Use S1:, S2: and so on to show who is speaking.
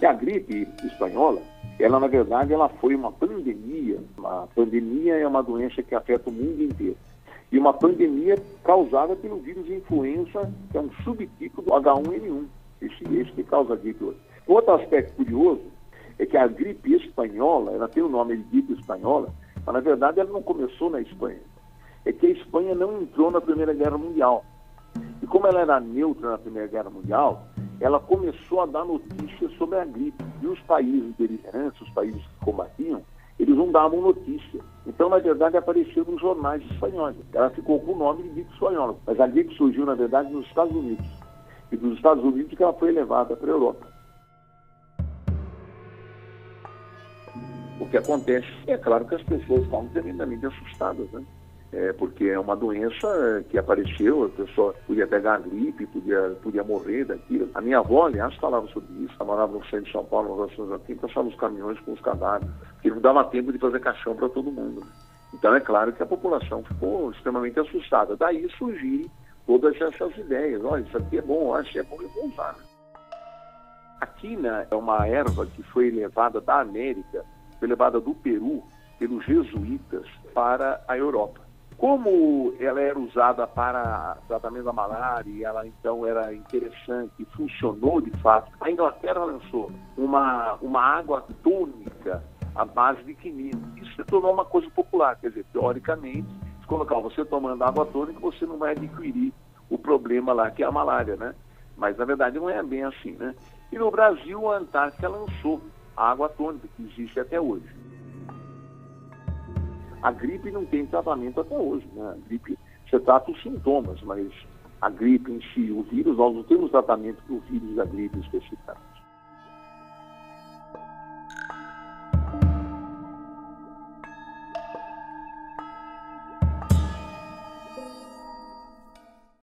S1: E a gripe espanhola, ela na verdade ela foi uma pandemia. Uma pandemia é uma doença que afeta o mundo inteiro. E uma pandemia causada pelo vírus influenza, que é um subtipo do H1N1, esse, esse que causa a gripe hoje. Outro aspecto curioso é que a gripe espanhola, ela tem o nome de gripe espanhola, mas na verdade ela não começou na Espanha. É que a Espanha não entrou na Primeira Guerra Mundial. E como ela era neutra na Primeira Guerra Mundial, ela começou a dar notícias sobre a gripe. E os países beligerantes, os países que combatiam, eles não davam notícia. Então, na verdade, apareceu nos jornais espanhóis. Ela ficou com o nome de gripe espanhola. Mas a gripe surgiu, na verdade, nos Estados Unidos. E dos Estados Unidos que ela foi levada para a Europa. O que acontece é claro que as pessoas estavam tremendamente assustadas, né? É, porque é uma doença que apareceu, a pessoa podia pegar a gripe, podia, podia morrer daquilo. A minha avó, aliás, falava sobre isso, ela morava no centro de São Paulo, nas Ações aqui, passava os caminhões com os cadáveres, porque não dava tempo de fazer caixão para todo mundo. Né? Então é claro que a população ficou extremamente assustada. Daí surgiram todas essas ideias, olha, isso aqui é bom, acho que é bom eu vou usar. Né? A quina é uma erva que foi levada da América, foi levada do Peru pelos jesuítas para a Europa. Como ela era usada para tratamento da malária e ela então era interessante e funcionou de fato, a Inglaterra lançou uma, uma água tônica à base de quinina. Isso se tornou uma coisa popular, quer dizer, teoricamente, se colocar você tomando água tônica, você não vai adquirir o problema lá que é a malária, né? Mas na verdade não é bem assim, né? E no Brasil a Antártica lançou a água tônica, que existe até hoje. A gripe não tem tratamento até hoje, né? A gripe, você trata os sintomas, mas a gripe em si, o vírus, nós não temos tratamento para o vírus da gripe especificamente.